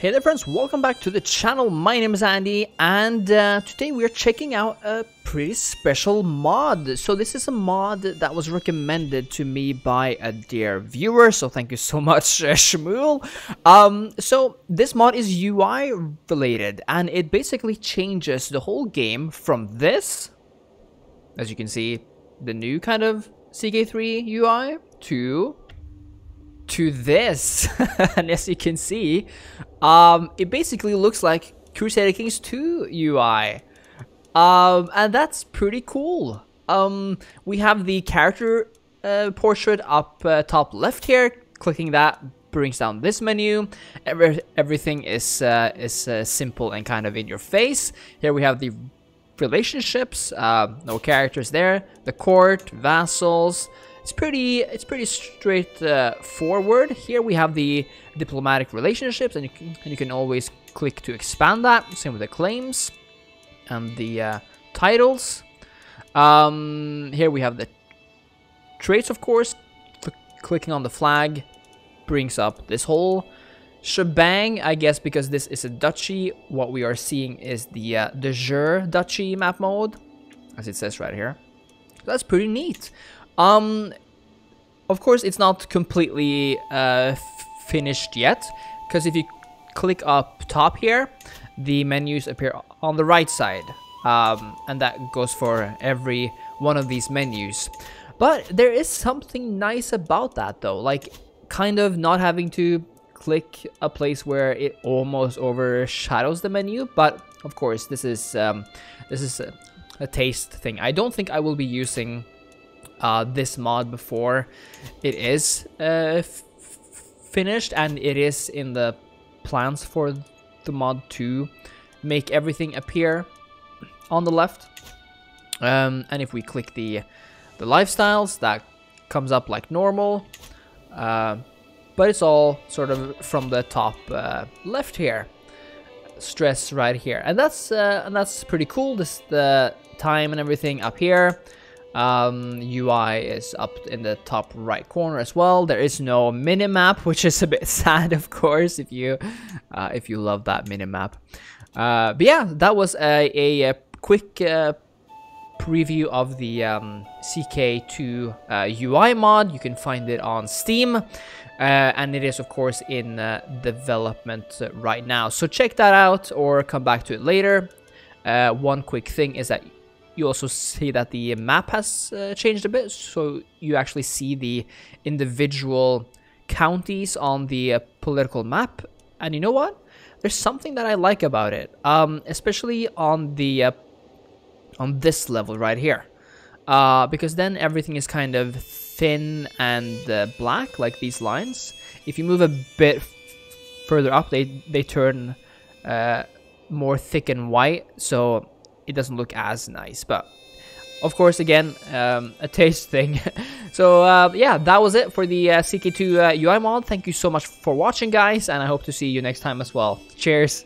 Hey there friends, welcome back to the channel. My name is Andy and uh, today we are checking out a pretty special mod. So this is a mod that was recommended to me by a dear viewer, so thank you so much uh, Shmuel. Um, so this mod is UI related and it basically changes the whole game from this, as you can see, the new kind of CK3 UI to to this. and as you can see, um, it basically looks like Crusader Kings 2 UI. Um, and that's pretty cool. Um, we have the character uh, portrait up uh, top left here. Clicking that brings down this menu. Every, everything is uh, is uh, simple and kind of in your face. Here we have the relationships. Uh, no characters there. The court, vassals. It's pretty it's pretty straight uh. Here we have the diplomatic relationships and you, can, and you can always click to expand that. Same with the claims and the uh, titles. Um, here we have the traits of course. Cl clicking on the flag brings up this whole shebang, I guess because this is a duchy. What we are seeing is the uh, de jure duchy map mode, as it says right here. That's pretty neat. Um, of course, it's not completely uh, finished yet, because if you click up top here, the menus appear on the right side, um, and that goes for every one of these menus. But there is something nice about that though, like kind of not having to click a place where it almost overshadows the menu, but of course this is um, this is a, a taste thing. I don't think I will be using uh, this mod before it is uh, finished and it is in the plans for the mod to make everything appear on the left. Um, and if we click the the lifestyles that comes up like normal. Uh, but it's all sort of from the top uh, left here. Stress right here. And that's uh, and that's pretty cool. This the time and everything up here um, UI is up in the top right corner as well. There is no minimap, which is a bit sad, of course, if you uh, if you love that minimap. Uh, but yeah, that was a, a, quick uh, preview of the um, CK2 UI uh, mod. You can find it on Steam. Uh, and it is of course in uh, development right now so check that out or come back to it later one quick thing is that you also see that the map has uh, changed a bit, so you actually see the individual counties on the uh, political map. And you know what? There's something that I like about it, um, especially on the uh, on this level right here, uh, because then everything is kind of thin and uh, black, like these lines. If you move a bit further up, they they turn uh, more thick and white. So it doesn't look as nice. But of course, again, um, a taste thing. so uh, yeah, that was it for the uh, CK2 uh, UI mod. Thank you so much for watching, guys, and I hope to see you next time as well. Cheers!